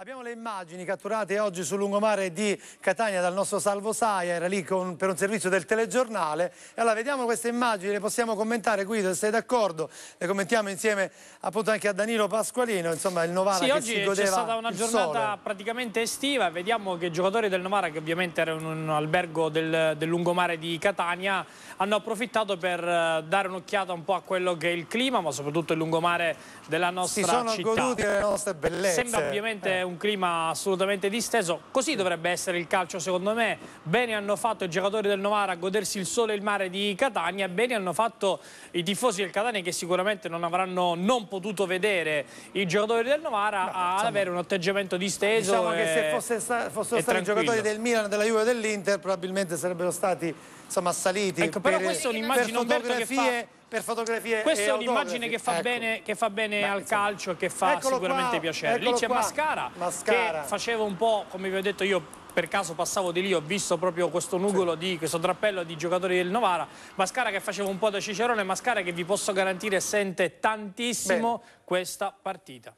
Abbiamo le immagini catturate oggi sul lungomare di Catania dal nostro Salvo Saia, era lì con, per un servizio del telegiornale. E allora vediamo queste immagini, le possiamo commentare Guido, se sei d'accordo, le commentiamo insieme appunto anche a Danilo Pasqualino, insomma il Novara sì, che oggi si godeva c'è stata una giornata praticamente estiva, vediamo che i giocatori del Novara, che ovviamente era in un albergo del, del lungomare di Catania, hanno approfittato per eh, dare un'occhiata un po' a quello che è il clima, ma soprattutto il lungomare della nostra Si sono città. goduti le nostre bellezze. Sembra ovviamente Eh. Un clima assolutamente disteso, così dovrebbe essere il calcio secondo me. Bene hanno fatto i giocatori del Novara a godersi il sole e il mare di Catania, bene hanno fatto i tifosi del Catania che sicuramente non avranno non potuto vedere i giocatori del Novara a insomma, avere un atteggiamento disteso. Diciamo che se e- fosse sta- fossero e stati i giocatori del Milan, della Juve e dell'Inter probabilmente sarebbero stati insomma assaliti Ecco, però per, questa è per un'immagine, che fotografie, fa- per fotografie Questa e è un'immagine che fa Ecco. bene, che fa bene Beh, al insomma. calcio e che fa Eccolo sicuramente qua, piacere. Lì c'è. Mascara, Mascara. che faceva un po', come vi ho detto io, per caso passavo di lì, ho visto proprio questo nugolo di questo drappello di giocatori del Novara. Mascara che faceva un po' da Cicerone, Mascara che vi posso garantire sente tantissimo questa partita.